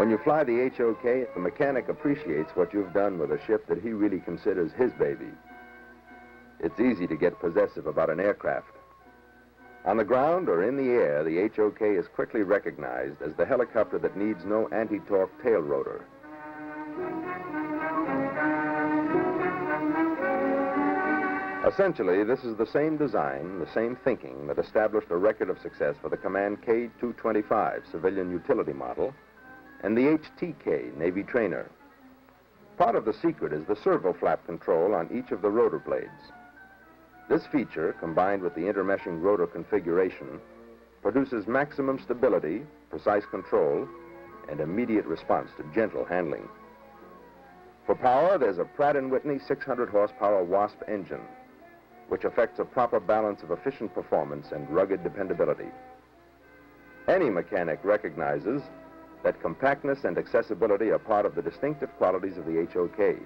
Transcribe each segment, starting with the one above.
When you fly the HOK, the mechanic appreciates what you've done with a ship that he really considers his baby. It's easy to get possessive about an aircraft. On the ground or in the air, the HOK is quickly recognized as the helicopter that needs no anti-torque tail rotor. Essentially, this is the same design, the same thinking that established a record of success for the Kaman K-225 civilian utility model and the HTK Navy trainer. Part of the secret is the servo flap control on each of the rotor blades. This feature, combined with the intermeshing rotor configuration, produces maximum stability, precise control, and immediate response to gentle handling. For power, there's a Pratt & Whitney 600 horsepower Wasp engine, which affects a proper balance of efficient performance and rugged dependability. Any mechanic recognizes that compactness and accessibility are part of the distinctive qualities of the HOK.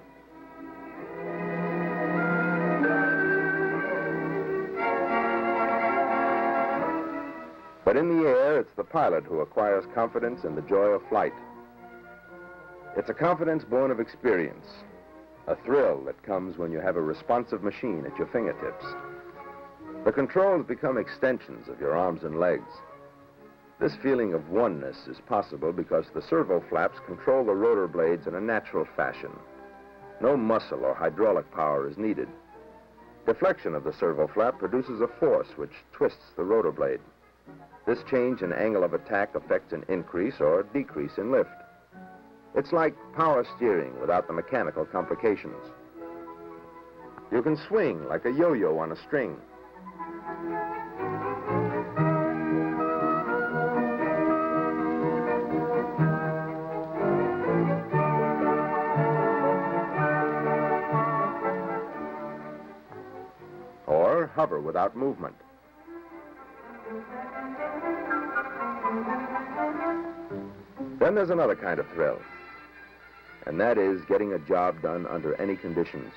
But in the air, it's the pilot who acquires confidence in the joy of flight. It's a confidence born of experience, a thrill that comes when you have a responsive machine at your fingertips. The controls become extensions of your arms and legs. This feeling of oneness is possible because the servo flaps control the rotor blades in a natural fashion. No muscle or hydraulic power is needed. Deflection of the servo flap produces a force which twists the rotor blade. This change in angle of attack affects an increase or decrease in lift. It's like power steering without the mechanical complications. You can swing like a yo-yo on a string. Hover without movement. Then there's another kind of thrill and that is getting a job done under any conditions.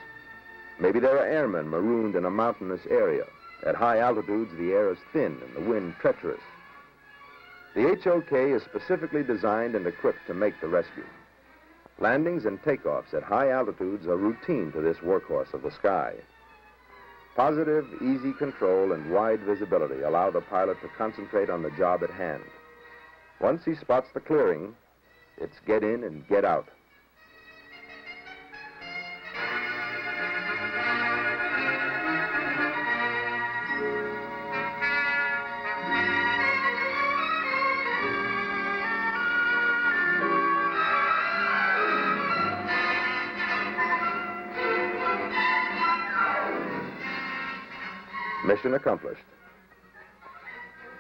Maybe there are airmen marooned in a mountainous area. At high altitudes, the air is thin and the wind treacherous. The HOK is specifically designed and equipped to make the rescue. Landings and takeoffs at high altitudes are routine to this workhorse of the sky. Positive, easy control and wide visibility allow the pilot to concentrate on the job at hand. Once he spots the clearing, it's get in and get out. Mission accomplished.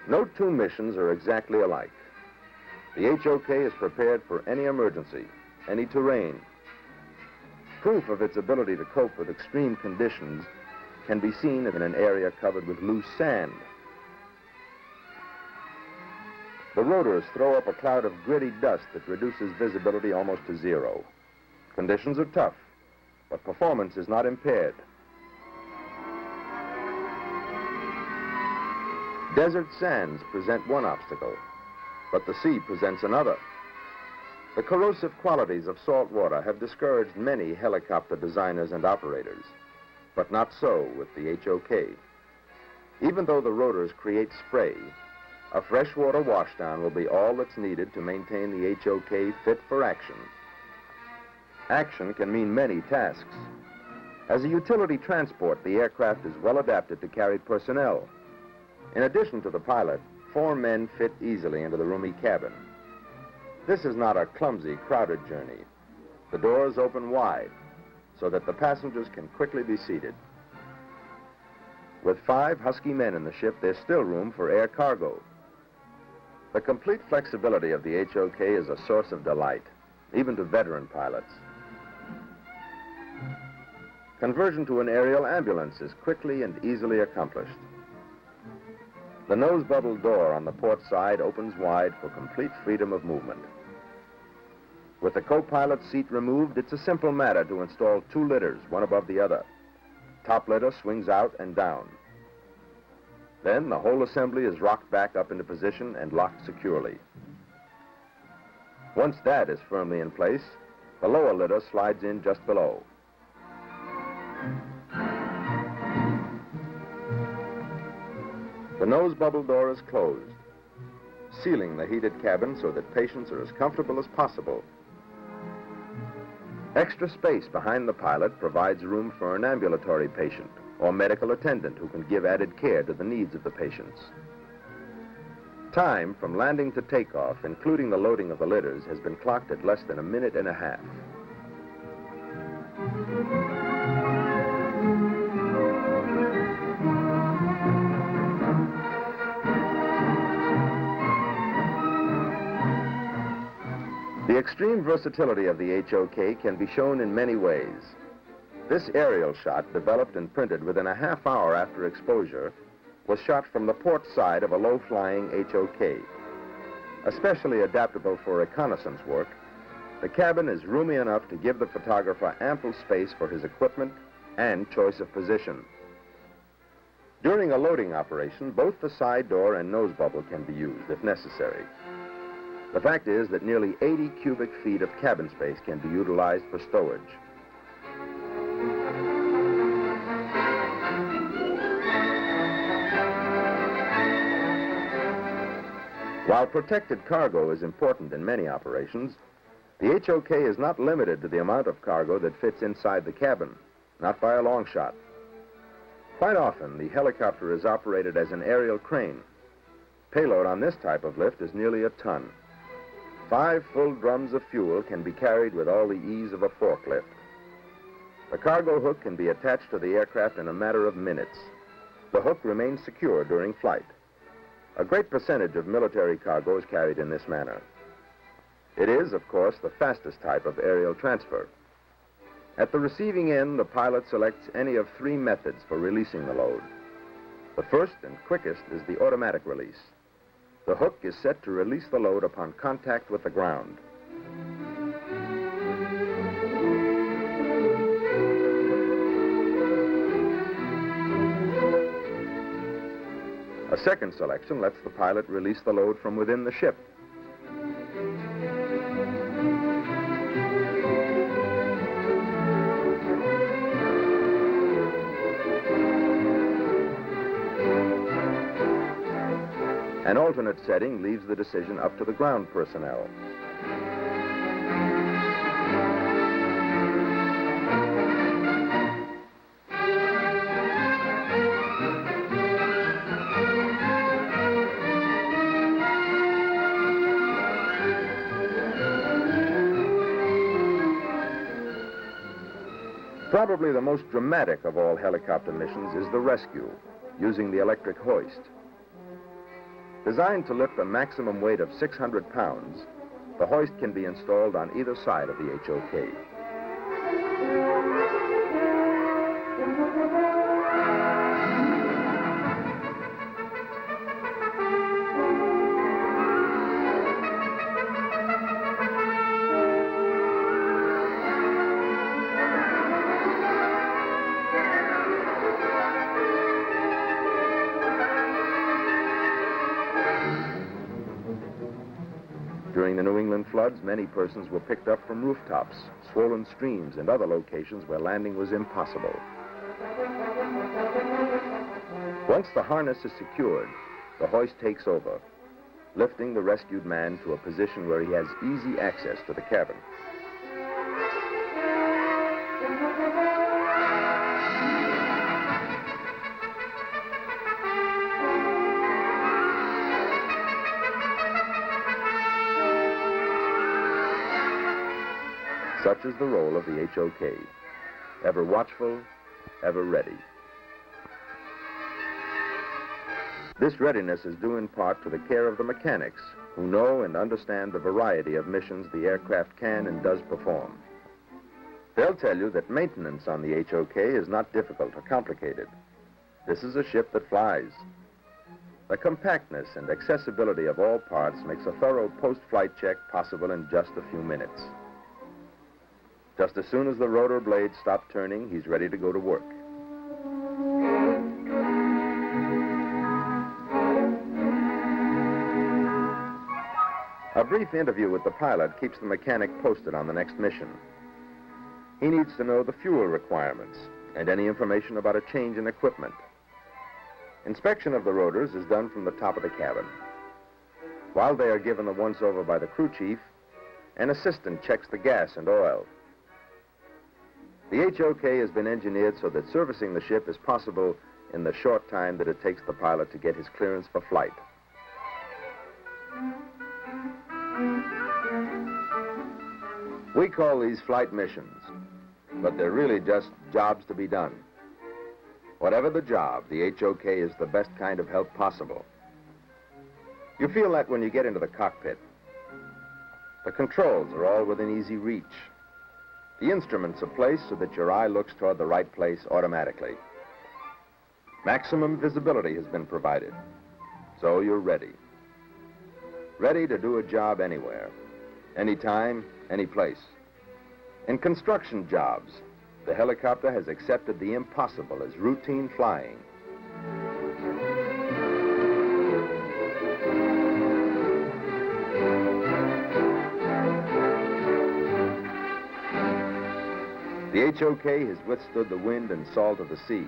No two missions are exactly alike. The HOK is prepared for any emergency, any terrain. Proof of its ability to cope with extreme conditions can be seen in an area covered with loose sand. The rotors throw up a cloud of gritty dust that reduces visibility almost to zero. Conditions are tough, but performance is not impaired. Desert sands present one obstacle, but the sea presents another. The corrosive qualities of salt water have discouraged many helicopter designers and operators, but not so with the HOK. Even though the rotors create spray, a freshwater washdown will be all that's needed to maintain the HOK fit for action. Action can mean many tasks. As a utility transport, the aircraft is well adapted to carry personnel, in addition to the pilot, four men fit easily into the roomy cabin. This is not a clumsy, crowded journey. The doors open wide so that the passengers can quickly be seated. With five husky men in the ship, there's still room for air cargo. The complete flexibility of the HOK is a source of delight, even to veteran pilots. Conversion to an aerial ambulance is quickly and easily accomplished. The nose bubble door on the port side opens wide for complete freedom of movement. With the co-pilot seat removed, it's a simple matter to install two litters, one above the other. Top litter swings out and down. Then the whole assembly is rocked back up into position and locked securely. Once that is firmly in place, the lower litter slides in just below. The nose bubble door is closed, sealing the heated cabin so that patients are as comfortable as possible. Extra space behind the pilot provides room for an ambulatory patient or medical attendant who can give added care to the needs of the patients. Time from landing to takeoff, including the loading of the litters, has been clocked at less than a minute and a half. The extreme versatility of the HOK can be shown in many ways. This aerial shot, developed and printed within a half hour after exposure, was shot from the port side of a low-flying HOK. Especially adaptable for reconnaissance work, the cabin is roomy enough to give the photographer ample space for his equipment and choice of position. During a loading operation, both the side door and nose bubble can be used if necessary. The fact is that nearly 80 cubic feet of cabin space can be utilized for stowage. While protected cargo is important in many operations, the HOK is not limited to the amount of cargo that fits inside the cabin, not by a long shot. Quite often, the helicopter is operated as an aerial crane. Payload on this type of lift is nearly a ton. Five full drums of fuel can be carried with all the ease of a forklift. The cargo hook can be attached to the aircraft in a matter of minutes. The hook remains secure during flight. A great percentage of military cargo is carried in this manner. It is, of course, the fastest type of aerial transfer. At the receiving end, the pilot selects any of three methods for releasing the load. The first and quickest is the automatic release. The hook is set to release the load upon contact with the ground. A second selection lets the pilot release the load from within the ship. An alternate setting leaves the decision up to the ground personnel. Probably the most dramatic of all helicopter missions is the rescue, using the electric hoist. Designed to lift a maximum weight of 600 pounds, the hoist can be installed on either side of the HOK. Floods, many persons were picked up from rooftops, swollen streams, and other locations where landing was impossible. Once the harness is secured, the hoist takes over, lifting the rescued man to a position where he has easy access to the cabin. Such is the role of the HOK, ever watchful, ever ready. This readiness is due in part to the care of the mechanics, who know and understand the variety of missions the aircraft can and does perform. They'll tell you that maintenance on the HOK is not difficult or complicated. This is a ship that flies. The compactness and accessibility of all parts makes a thorough post-flight check possible in just a few minutes. Just as soon as the rotor blades stop turning, he's ready to go to work. A brief interview with the pilot keeps the mechanic posted on the next mission. He needs to know the fuel requirements and any information about a change in equipment. Inspection of the rotors is done from the top of the cabin. While they are given the once-over by the crew chief, an assistant checks the gas and oil. The HOK has been engineered so that servicing the ship is possible in the short time that it takes the pilot to get his clearance for flight. We call these flight missions, but they're really just jobs to be done. Whatever the job, the HOK is the best kind of help possible. You feel that when you get into the cockpit. The controls are all within easy reach. The instruments are placed so that your eye looks toward the right place automatically. Maximum visibility has been provided, so you're ready. Ready to do a job anywhere, anytime, any place. In construction jobs, the helicopter has accepted the impossible as routine flying. The HOK has withstood the wind and salt of the sea.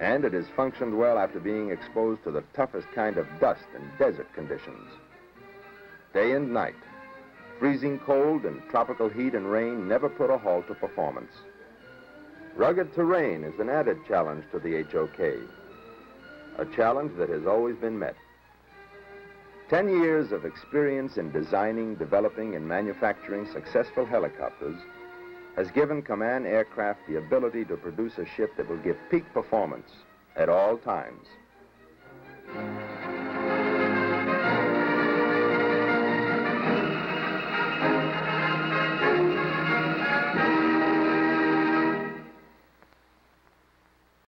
And it has functioned well after being exposed to the toughest kind of dust and desert conditions. Day and night, freezing cold and tropical heat and rain never put a halt to performance. Rugged terrain is an added challenge to the HOK, a challenge that has always been met. Ten years of experience in designing, developing, and manufacturing successful helicopters has given Kaman Aircraft the ability to produce a ship that will give peak performance at all times.